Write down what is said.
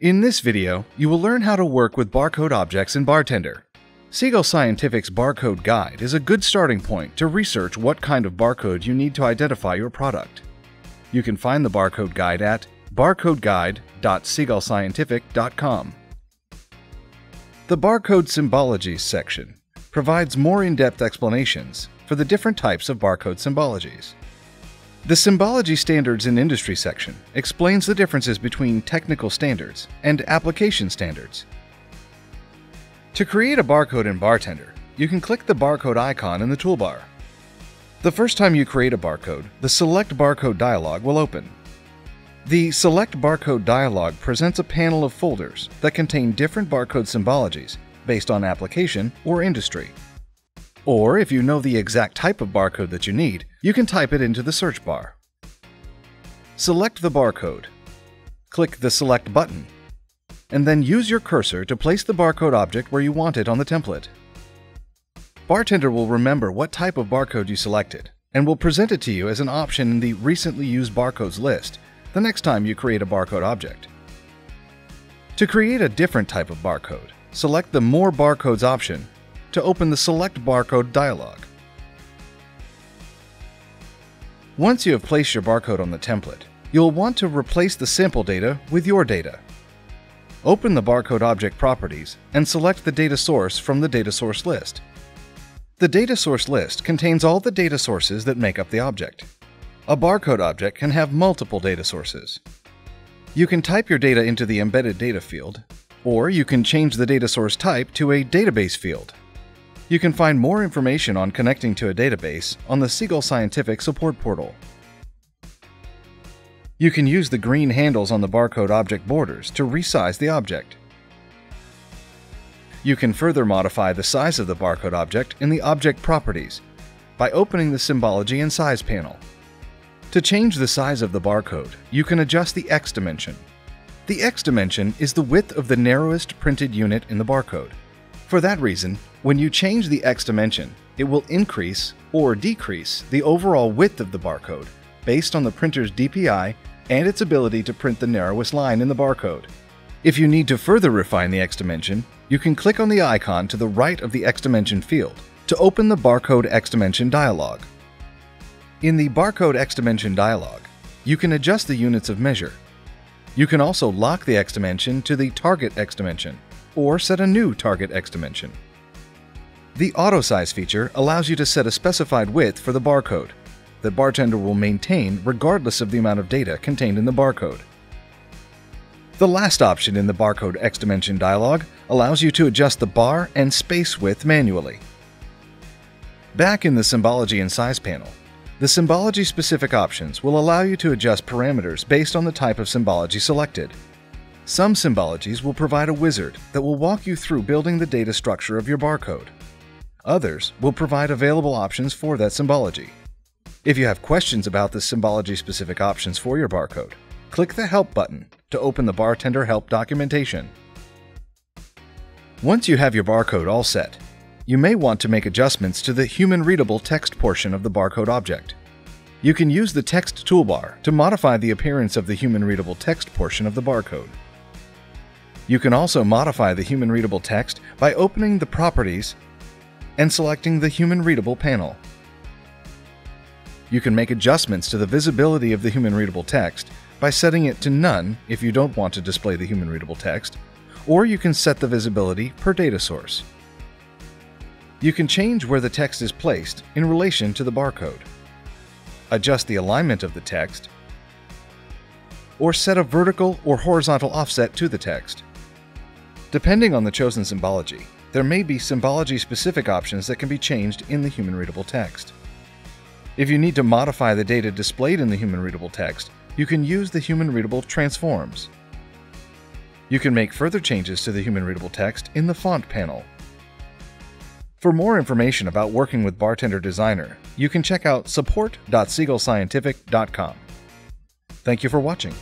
In this video, you will learn how to work with barcode objects in BarTender. Seagull Scientific's Barcode Guide is a good starting point to research what kind of barcode you need to identify your product. You can find the barcode guide at barcodeguide.seagullscientific.com. The Barcode Symbologies section provides more in-depth explanations for the different types of barcode symbologies. The Symbology Standards in Industry section explains the differences between technical standards and application standards. To create a barcode in BarTender, you can click the barcode icon in the toolbar. The first time you create a barcode, the Select Barcode dialog will open. The Select Barcode dialog presents a panel of folders that contain different barcode symbologies based on application or industry. Or if you know the exact type of barcode that you need, you can type it into the search bar. Select the barcode. Click the Select button, and then use your cursor to place the barcode object where you want it on the template. BarTender will remember what type of barcode you selected and will present it to you as an option in the Recently Used Barcodes list the next time you create a barcode object. To create a different type of barcode, select the More Barcodes option to open the Select Barcode dialog. Once you have placed your barcode on the template, you'll want to replace the sample data with your data. Open the barcode object properties and select the data source from the data source list. The data source list contains all the data sources that make up the object. A barcode object can have multiple data sources. You can type your data into the embedded data field, or you can change the data source type to a database field. You can find more information on connecting to a database on the Seagull Scientific support portal. You can use the green handles on the barcode object borders to resize the object. You can further modify the size of the barcode object in the Object Properties by opening the Symbology and Size panel. To change the size of the barcode, you can adjust the X dimension. The X dimension is the width of the narrowest printed unit in the barcode. For that reason, when you change the X dimension, it will increase or decrease the overall width of the barcode based on the printer's DPI and its ability to print the narrowest line in the barcode. If you need to further refine the X dimension, you can click on the icon to the right of the X dimension field to open the Barcode X dimension dialog. In the Barcode X dimension dialog, you can adjust the units of measure. You can also lock the X dimension to the target X dimension, or set a new target X dimension. The Auto Size feature allows you to set a specified width for the barcode that BarTender will maintain regardless of the amount of data contained in the barcode. The last option in the Barcode X dimension dialog allows you to adjust the bar and space width manually. Back in the Symbology and Size panel, the Symbology specific options will allow you to adjust parameters based on the type of symbology selected. Some symbologies will provide a wizard that will walk you through building the data structure of your barcode. Others will provide available options for that symbology. If you have questions about the symbology specific options for your barcode, click the Help button to open the BarTender Help documentation. Once you have your barcode all set, you may want to make adjustments to the human readable text portion of the barcode object. You can use the text toolbar to modify the appearance of the human readable text portion of the barcode. You can also modify the human readable text by opening the Properties and selecting the Human Readable panel. You can make adjustments to the visibility of the human readable text by setting it to None if you don't want to display the human readable text, or you can set the visibility per data source. You can change where the text is placed in relation to the barcode, adjust the alignment of the text, or set a vertical or horizontal offset to the text. Depending on the chosen symbology, there may be symbology-specific options that can be changed in the human-readable text. If you need to modify the data displayed in the human-readable text, you can use the human-readable transforms. You can make further changes to the human-readable text in the Font panel for more information about working with BarTender Designer, you can check out support.seagullscientific.com. Thank you for watching.